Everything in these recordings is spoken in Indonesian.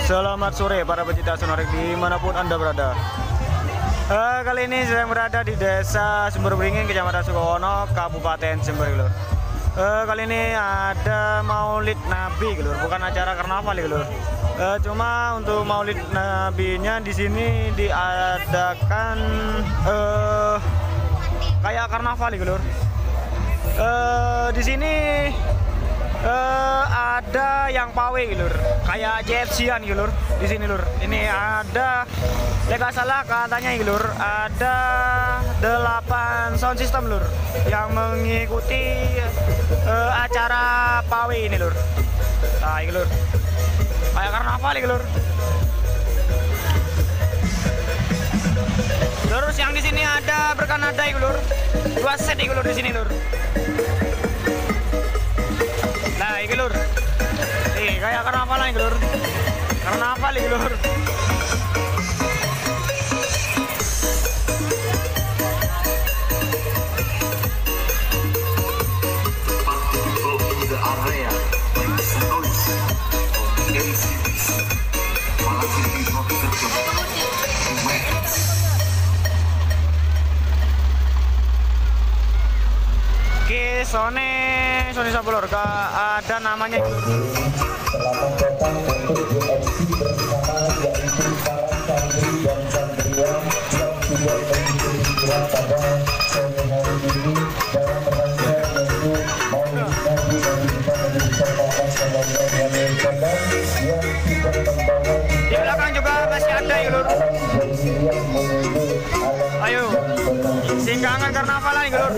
Selamat sore para pecinta sonorik di mana pun anda berada. Uh, kali ini sedang berada di desa Sumber Beringin, Kecamatan Sukowono, Kabupaten Jember, Lur. Uh, kali ini ada Maulid Nabi, Lur. bukan acara karnaval, Lur. Uh, cuma untuk Maulid Nabinya di sini diadakan uh, kayak karnaval, Lur. Uh, di sini uh, ada yang pawe lur. Kayak JFC-an lur. Di sini lur. Ini ada lega salah katanya lur. Ada 8 sound system lur yang mengikuti uh, acara pawe ini lur. Nah lur. Kayak karnaval ini lur. Terus yang di sini ada berkanada lur. Dua set lur di sini lur Kayak karnaval lagi lur. Karnaval ini lur. Oke, Sone Sony Sapulor ada namanya UFC bersama yaitu dan yang sudah pada sore hari ini dalam di belakang juga masih ada ya lur. Alam jahiliyah menuju alam ayo. Singgangan karnaval lagi lur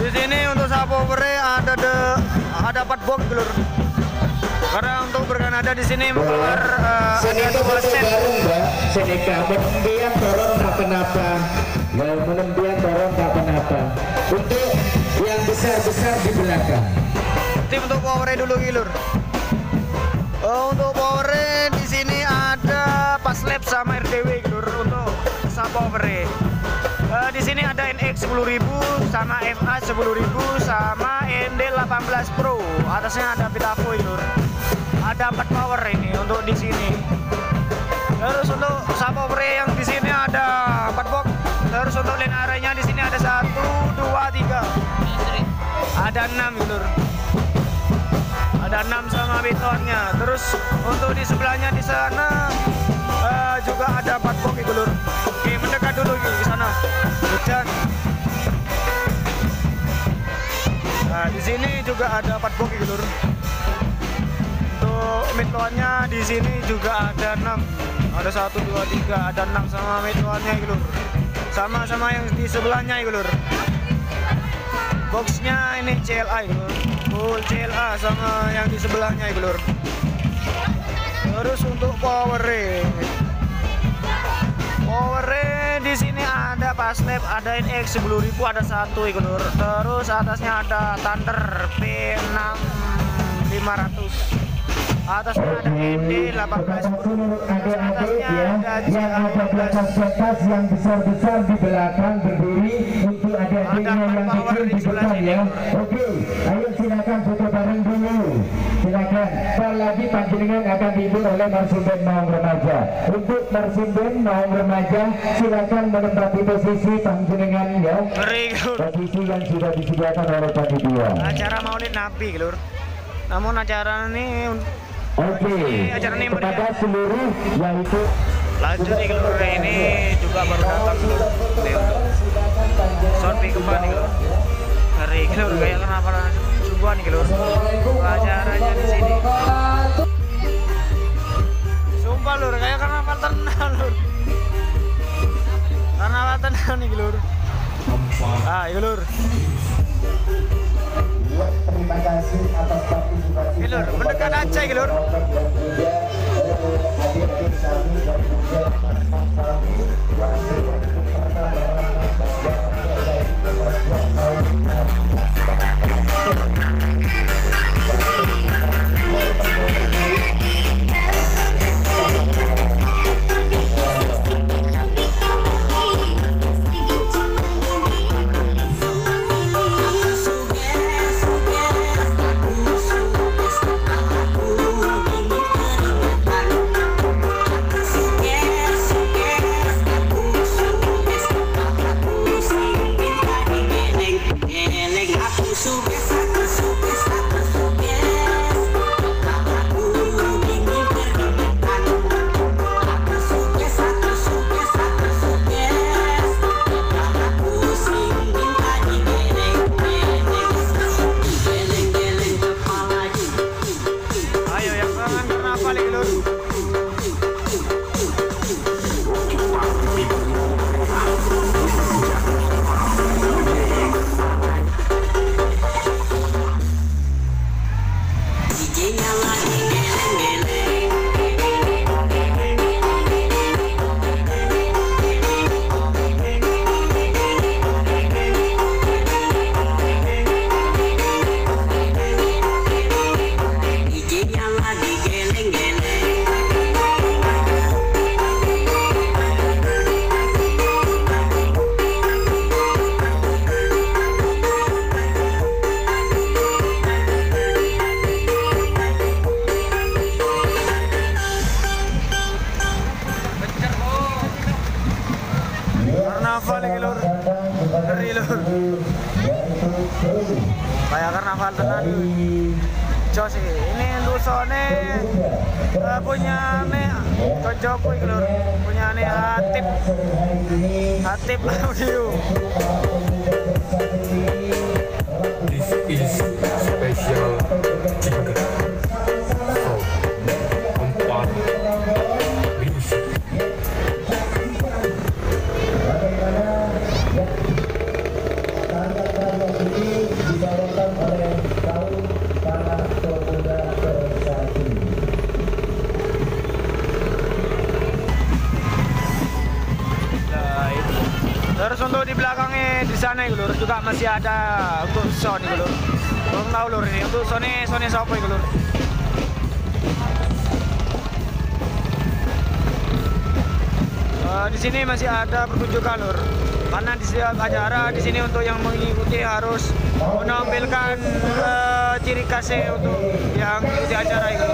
Di sini untuk subwoofer ada de, ada 4 box lur. Karena untuk berkanada di sini mengeluar eh, ada dua set. Senika menembian dorong tak kenapa. Ya dorong tak kenapa. Untuk yang besar-besar di belakang. Tim untuk powernya dulu gilur. Oh, untuk powernya di sini ada pas lab sama RDW gilur untuk subwoofer. Uh, di sini ada NX 10.000 sama FA 10.000 sama ND 18 Pro. Atasnya ada Vitavo gilur. Ada 4 power ini untuk di sini. Terus untuk subwoofer yang di sini ada 4 box. Terus untuk line area-nya di sini ada 1 2 3. Ada 6 gilur ada 6 sama betonnya terus untuk di sebelahnya di sana eh, juga ada 4 box lur dulu Ki, ke sana. Hujan nah di sini juga ada 4 box gitu untuk midloannya di sini juga ada 6 ada 1 2 3 ada 6 sama midloannya gitu sama-sama yang di sebelahnya gitu boxnya ini CLA itu lur. full CLA sama yang di sebelahnya itu lur. Terus untuk power power di sini ada pas lab ada NX 10.000 ada satu itu lur. Terus atasnya ada Thunder P6 500 atasnya ada ND 18 Seluruh adik-adik atasnya ya ada yang ada di atas CA15 pentas yang besar-besar di belakang berdiri adik-adiknya Ada yang kecil di depan ya. Oke, ayo silakan foto bareng dulu. Silakan. Ntar lagi panjenengan akan dihibur oleh Marsinden Maung Remaja. Untuk Marsinden Maung Remaja, silakan menempati posisi panjenengan ya. Posisi yang sudah disediakan oleh panitia. acara maulid nabi lur namun acara ini Oke, acara ini kepada seluruh yaitu lanjut nih ini juga baru datang untuk sound pick up nih lur. Ngeri lur kayak kenapa sungguhan nih lur acaranya di sini. Sumpah lur kayak karnaval tenang lur. Karnaval tenang nih lur ah iya lur. Terima kasih atas partisipasi. Lur, mendekat aja, Lur. Eh, punya nih koncoku iki punya nih Hatip. Hatip audio. This is special. Jingle from Empat sana itu lur. Juga masih ada untuk itu lur. Belum tahu lur ini. Untuk Sony Sony siapa itu lur? Eh, di sini masih ada pertunjukan lur. Karena di setiap acara di sini untuk yang mengikuti harus menampilkan eh, ciri khasnya untuk yang mengikuti acara itu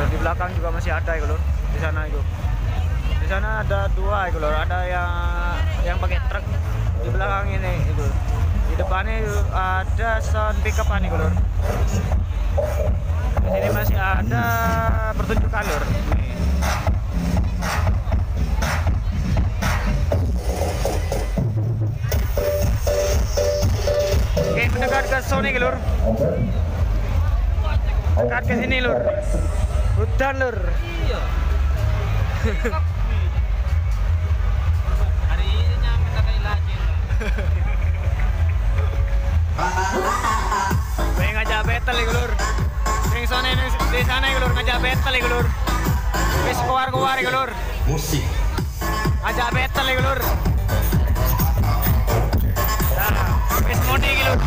Dan di belakang juga masih ada ya lur di sana itu di sana ada dua ya lur ada yang yang pakai truk di belakang ini itu di depannya itu ada sound pickup nih lur di sini masih ada pertunjukan Nih. Oke, mendekat ke Sony lur. Dekat ke sini lur. Hutan lur. Hari ini nyampe tak lagi. Pengen ngajak battle ya lur. Yang sana ini di sana ya lur ngajak battle ya lur. Wis keluar-keluar ya lur. musik Ngajak battle ya lur. Nah, wis moni ya lur.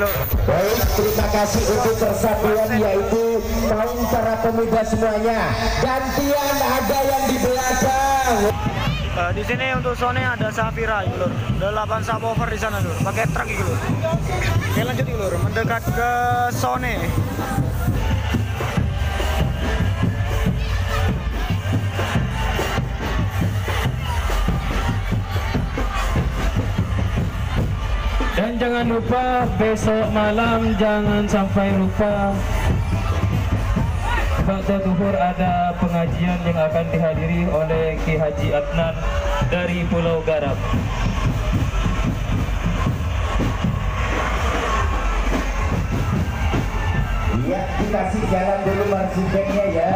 Lur. Baik, terima kasih untuk persatuan yaitu kaum para pemuda semuanya. Gantian ada yang di belakang. Eh, di sini untuk Sony ada Safira gitu lur. Ada 8 subwoofer di sana lur. Pakai truk gitu lur. Oke lanjut gitu lur. Mendekat ke Sony. Dan jangan lupa besok malam jangan sampai lupa Waktu duhur ada pengajian yang akan dihadiri oleh Ki Haji Adnan dari Pulau Garap. Ya, dikasih jalan dulu marsipennya ya.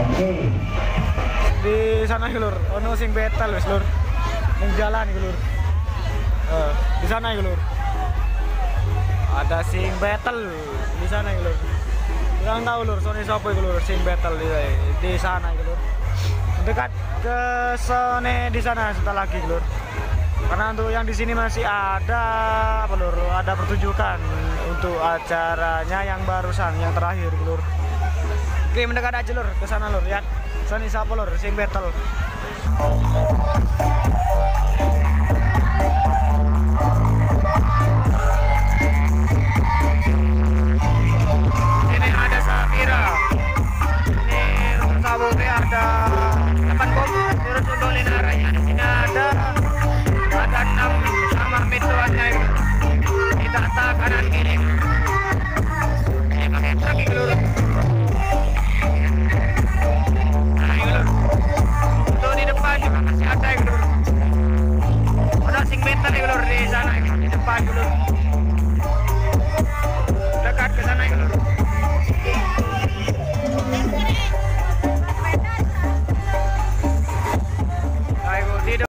Oke. Di sana lur. Ono sing betal wis lur. Ning jalan gitu lur. Eh, di sana gitu lur. Ada sing battle di sana gitu lur. Kurang tahu lur, Sony siapa gitu lur, sing battle di, di sana gitu lur. Dekat ke Sony di sana setelah lagi gitu lur. Karena untuk yang di sini masih ada apa lur, ada pertunjukan untuk acaranya yang barusan, yang terakhir lur. Oke, mendekat aja lur, ke sana lur ya. Sony siapa lur, sing battle. ada. Depan bom turun ada. Ada enam sama mituannya kita tak kanan kiri. Lurus ada sing meter di sana. Depan dulu.